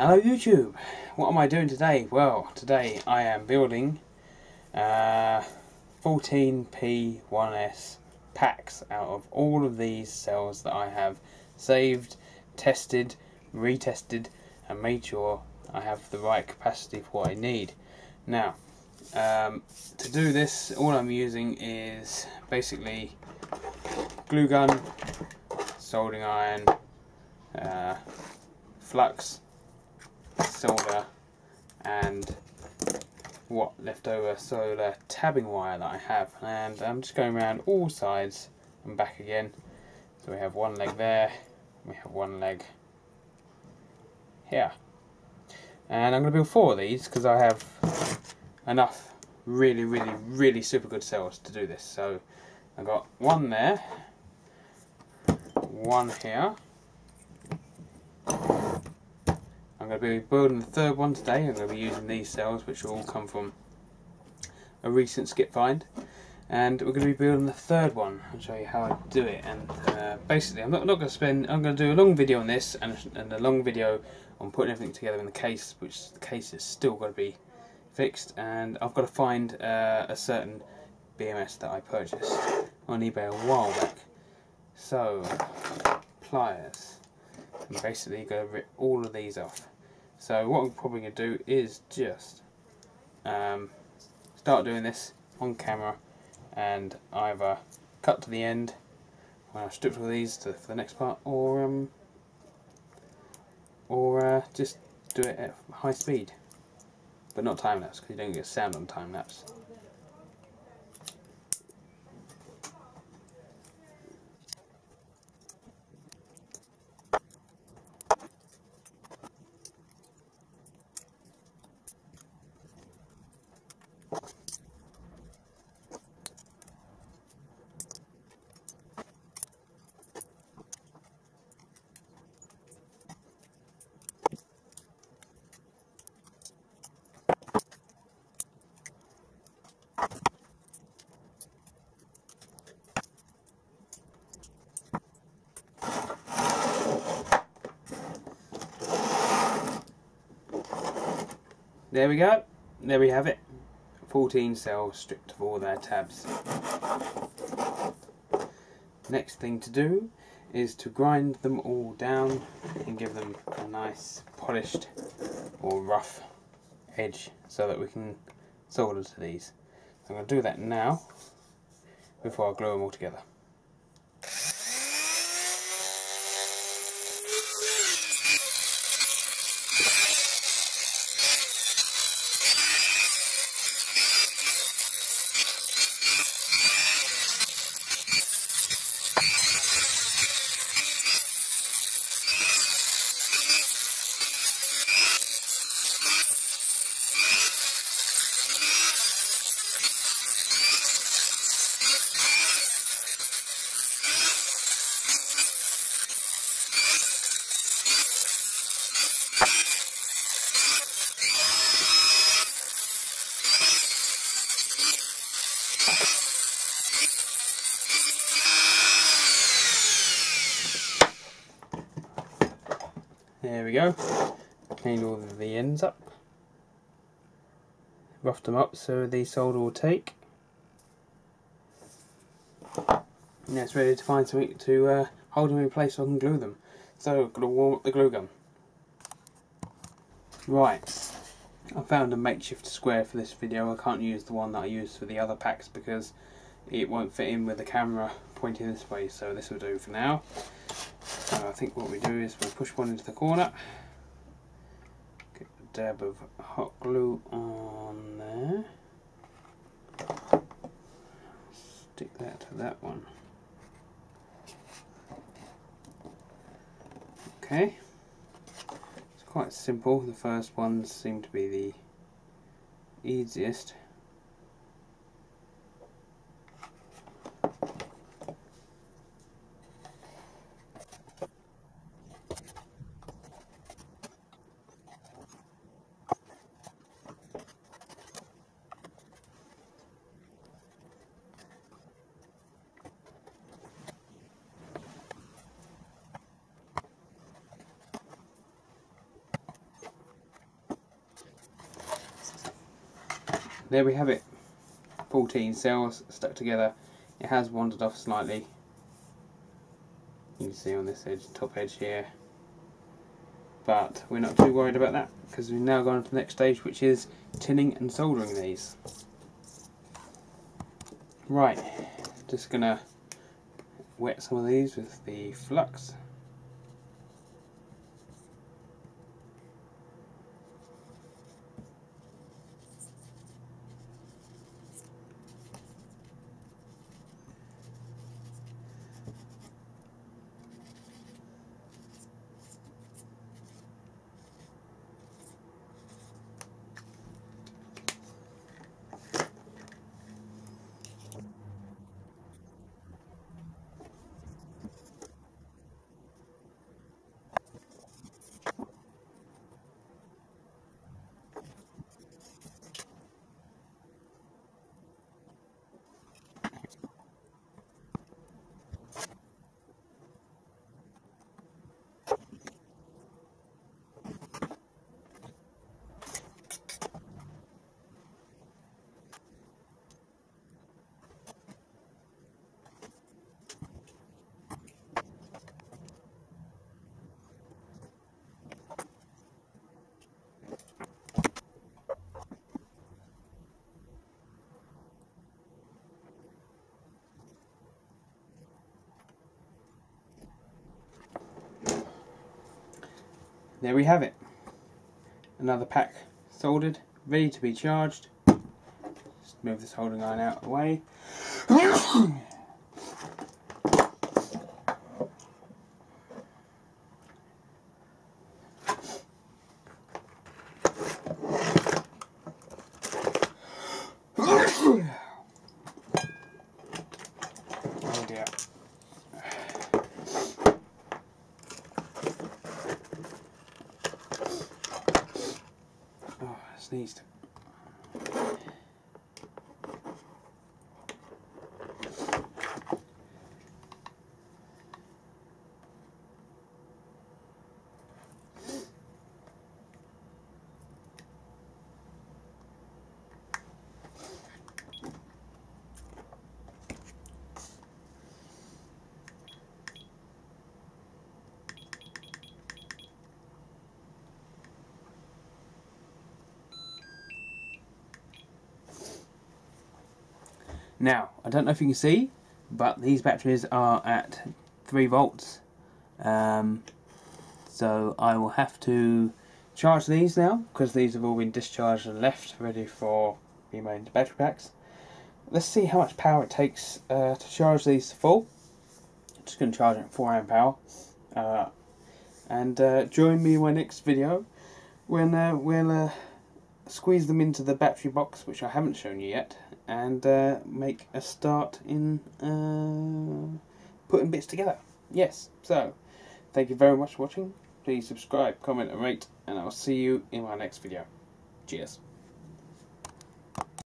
Hello YouTube! What am I doing today? Well, today I am building uh, 14P1S packs out of all of these cells that I have saved, tested, retested and made sure I have the right capacity for what I need. Now, um, to do this all I'm using is basically glue gun, soldering iron, uh, flux, solder and what leftover solar tabbing wire that I have. And I'm just going around all sides and back again. So we have one leg there we have one leg here. And I'm going to build four of these because I have enough really really really super good cells to do this. So I've got one there one here going to be building the third one today. I'm going to be using these cells, which all come from a recent skip find. And we're going to be building the third one. I'll show you how I do it. And uh, basically, I'm not, not going to spend. I'm going to do a long video on this and, and a long video on putting everything together in the case, which the case is still got to be fixed. And I've got to find uh, a certain BMS that I purchased on eBay a while back. So, pliers. I'm basically going to rip all of these off. So what I'm probably going to do is just um, start doing this on camera and either cut to the end when I strip all these to, for the next part or um, or uh, just do it at high speed but not time lapse because you don't get sound on time lapse. There we go. There we have it. 14 cells stripped of all their tabs. Next thing to do is to grind them all down and give them a nice polished or rough edge so that we can solder to these. I'm going to do that now before I glue them all together. We go. Cleaned all the ends up. Roughed them up so the solder will take. Now it's ready to find something to uh, hold them in place so I can glue them. So, I've got to warm up the glue gun. Right, I found a makeshift square for this video. I can't use the one that I used for the other packs because it won't fit in with the camera pointing this way, so this will do for now. So I think what we do is we push one into the corner, get a dab of hot glue on there, stick that to that one. Okay, it's quite simple, the first ones seem to be the easiest. There we have it. 14 cells stuck together. It has wandered off slightly. You can see on this edge, top edge here. But we're not too worried about that because we've now gone to the next stage which is tinning and soldering these. Right, just gonna wet some of these with the flux. There we have it. Another pack soldered, ready to be charged. Just move this holding iron out of the way. Sneezed. Now, I don't know if you can see, but these batteries are at 3 volts. Um, so I will have to charge these now, because these have all been discharged and left, ready for being made into battery packs. Let's see how much power it takes uh, to charge these full. I'm just going to charge it at 4 amp hour. Uh, and uh, join me in my next video when uh, we'll uh, squeeze them into the battery box, which I haven't shown you yet, and uh, make a start in uh, putting bits together. Yes, so thank you very much for watching. Please subscribe, comment and rate, and I'll see you in my next video. Cheers.